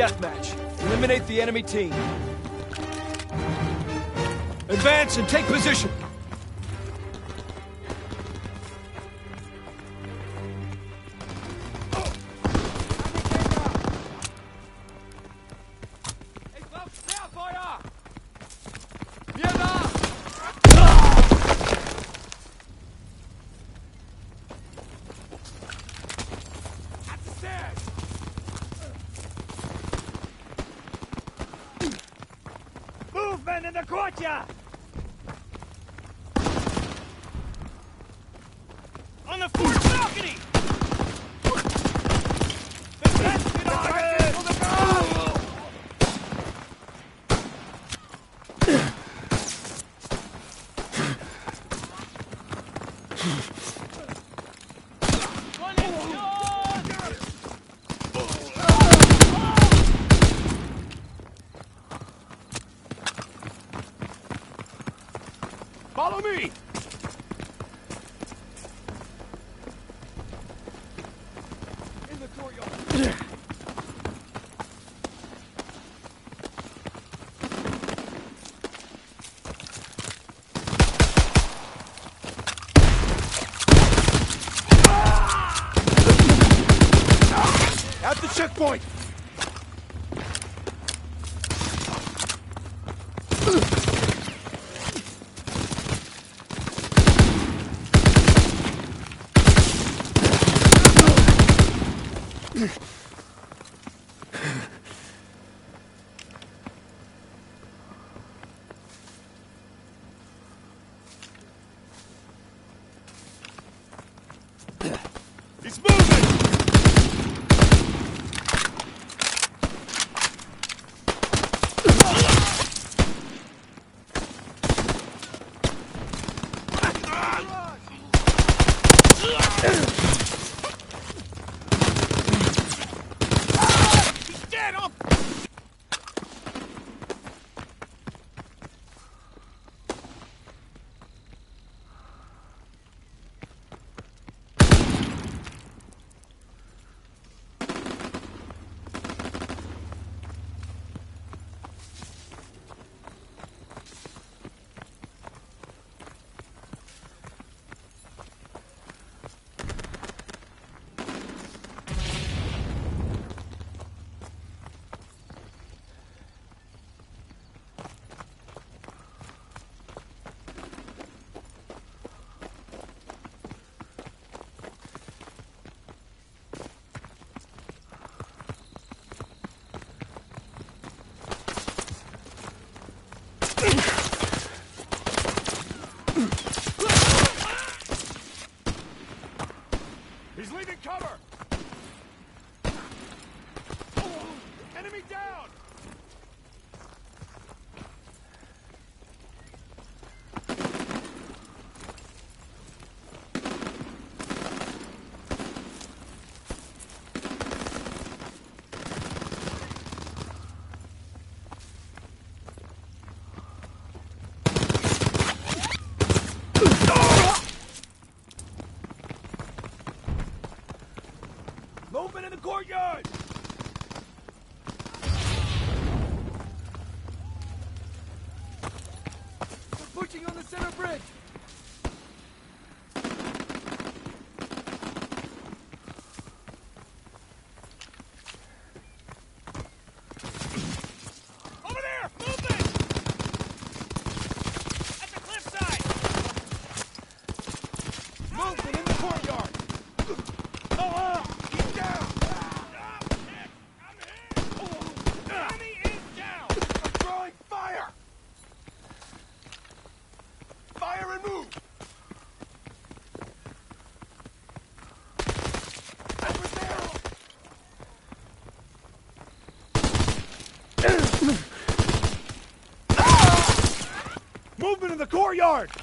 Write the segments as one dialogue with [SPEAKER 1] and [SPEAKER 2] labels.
[SPEAKER 1] deathmatch. Eliminate the enemy team. Advance and take position.
[SPEAKER 2] the courtyard!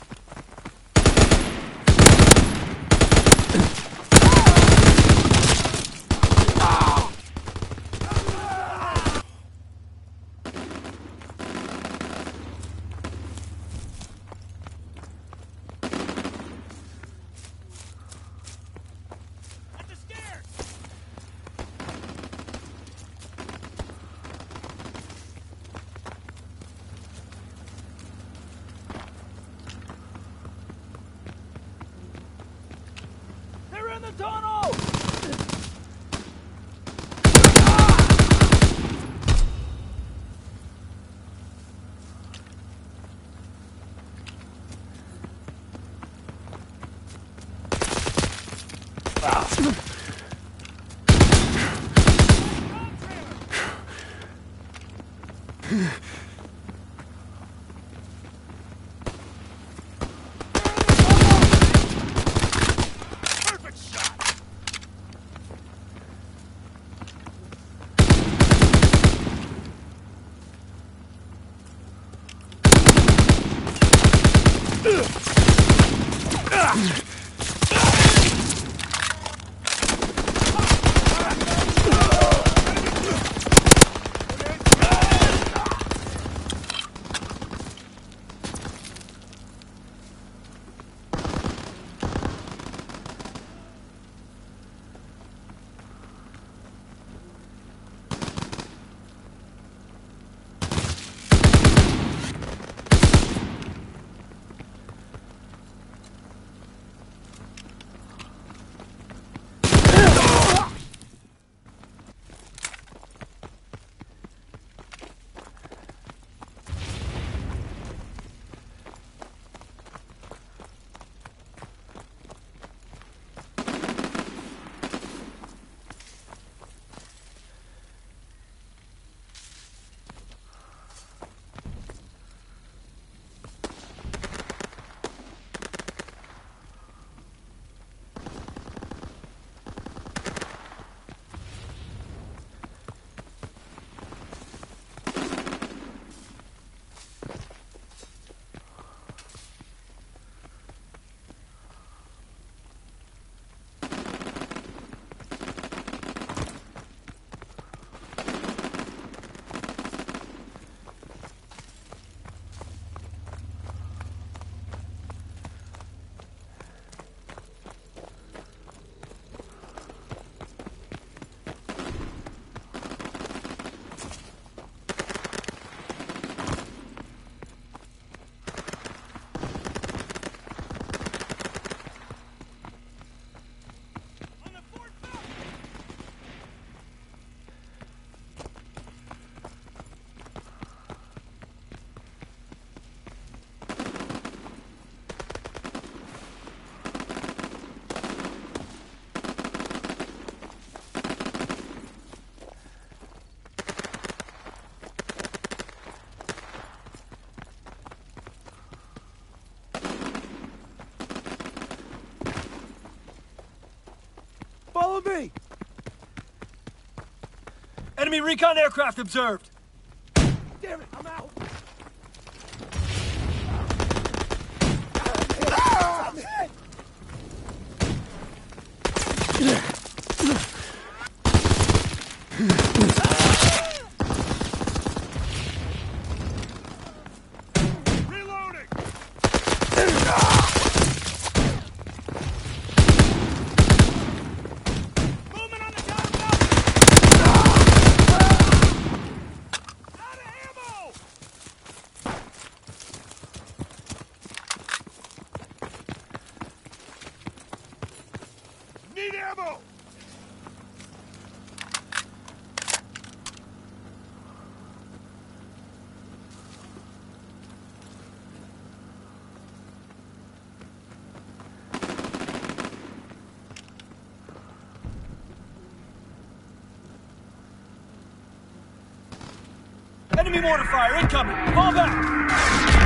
[SPEAKER 1] Follow me! Enemy recon aircraft observed. Enemy mortar fire incoming. Fall back.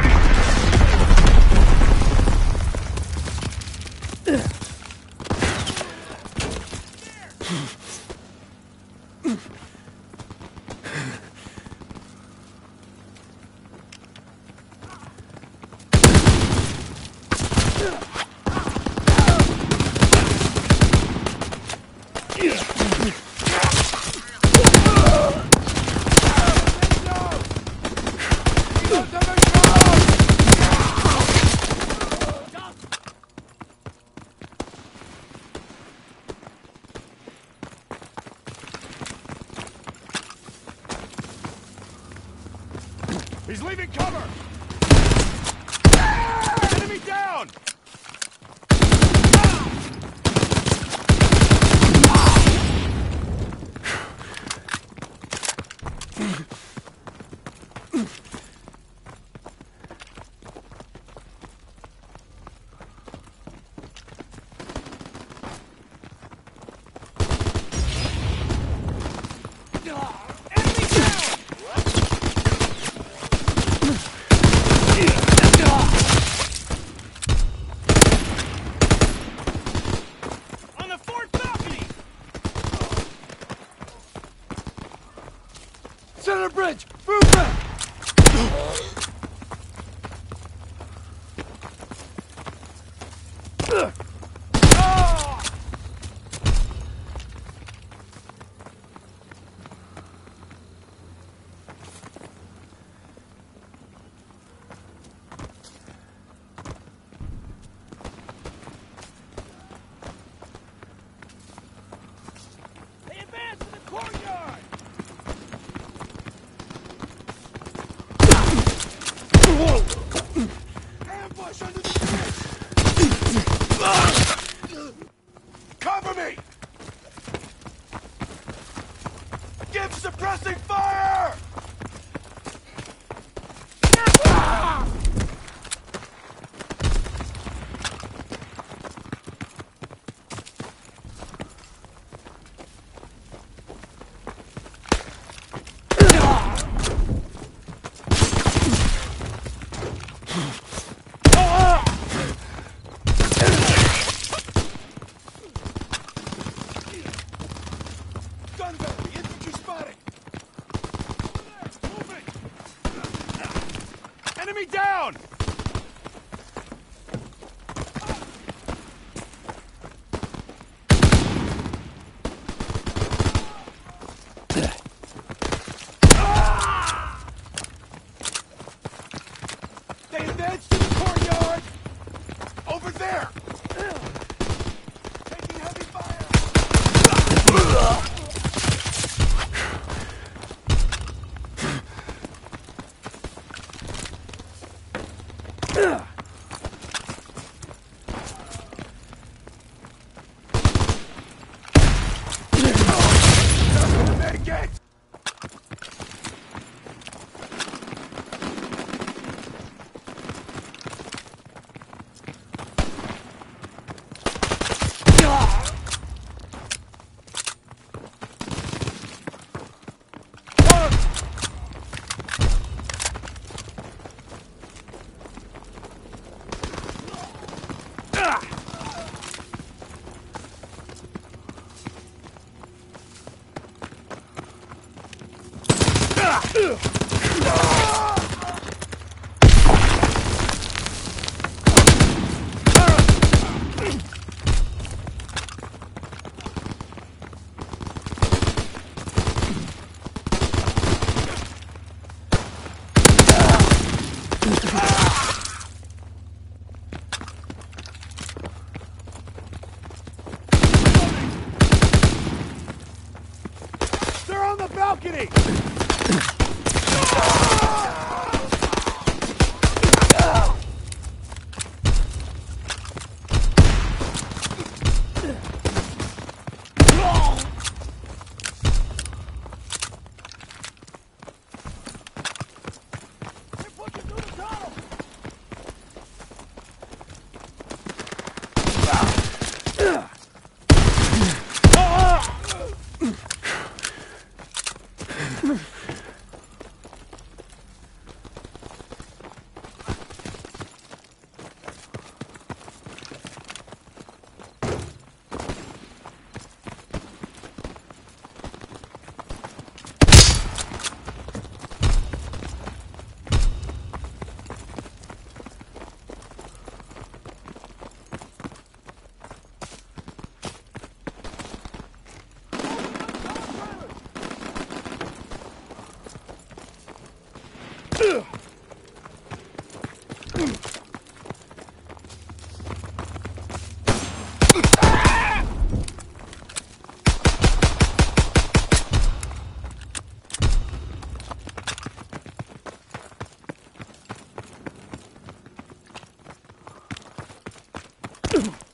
[SPEAKER 2] Boom!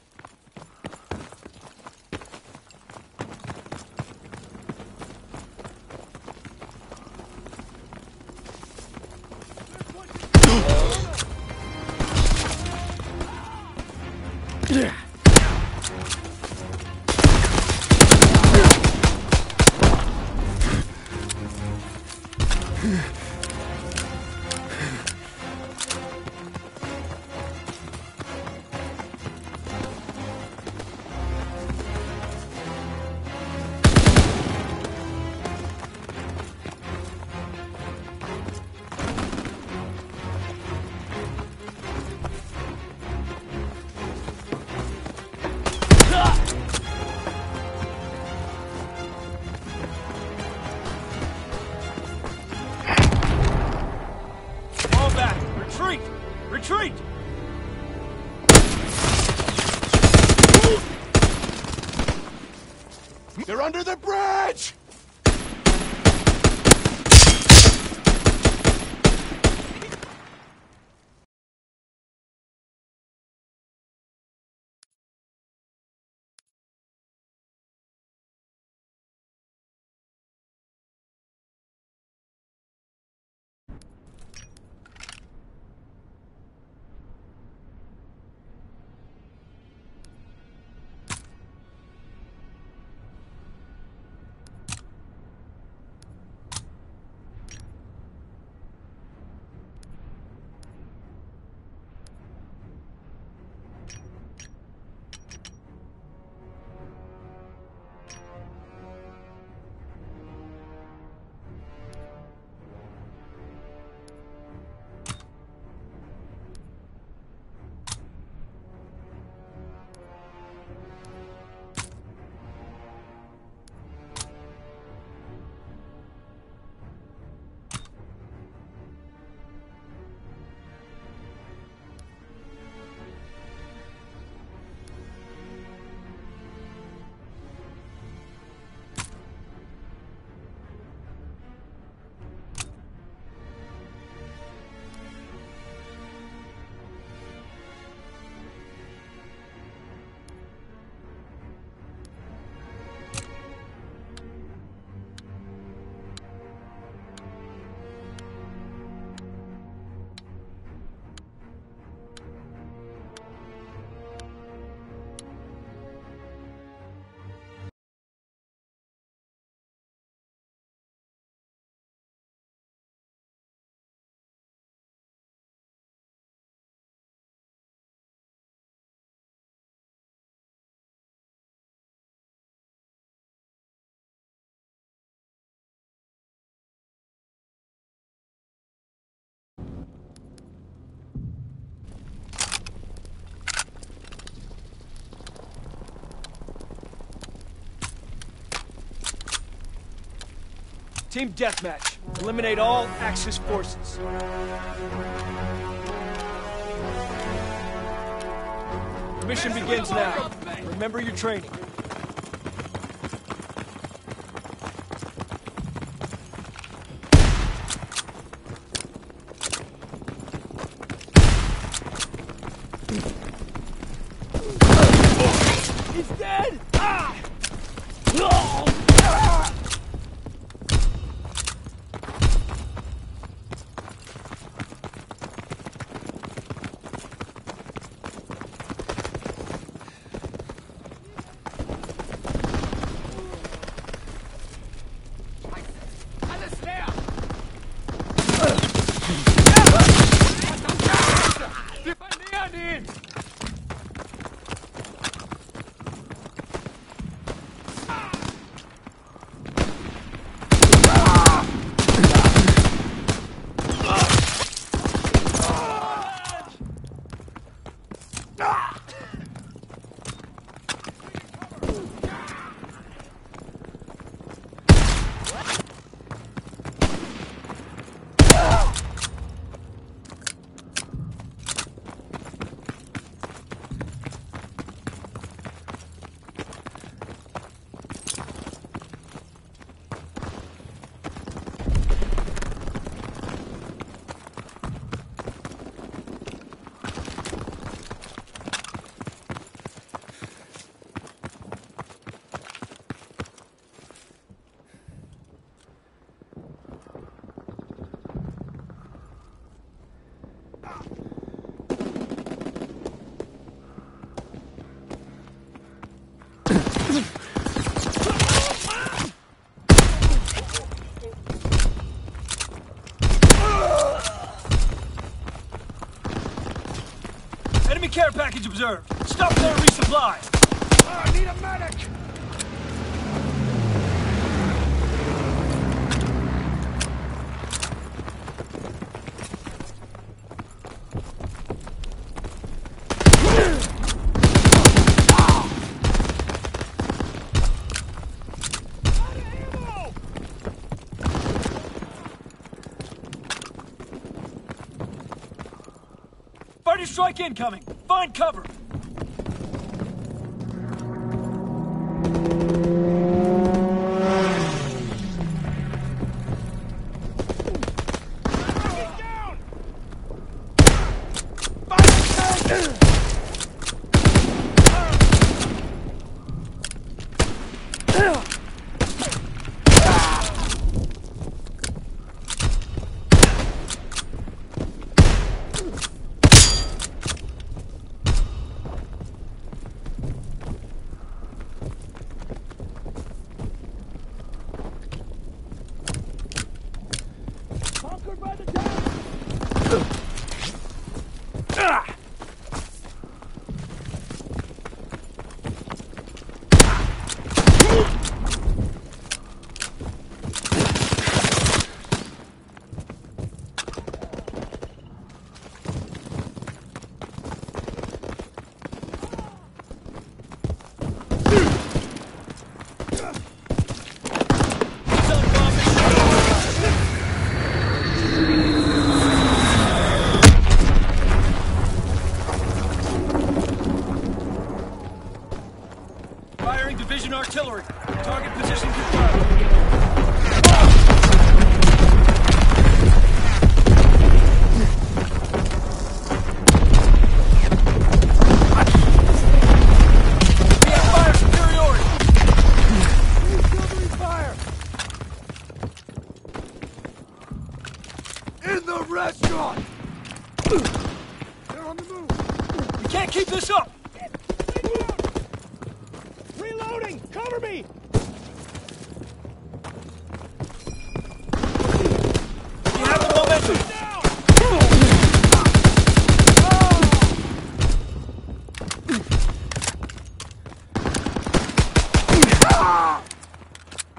[SPEAKER 1] They're
[SPEAKER 2] under the bridge!
[SPEAKER 3] Team deathmatch. Eliminate all Axis forces. Mission begins now. Remember your training. Care package observed. Stop there, resupply.
[SPEAKER 2] Oh, I need a medic!
[SPEAKER 3] Fire strike incoming! Find cover!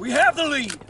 [SPEAKER 3] We have
[SPEAKER 2] the
[SPEAKER 3] lead!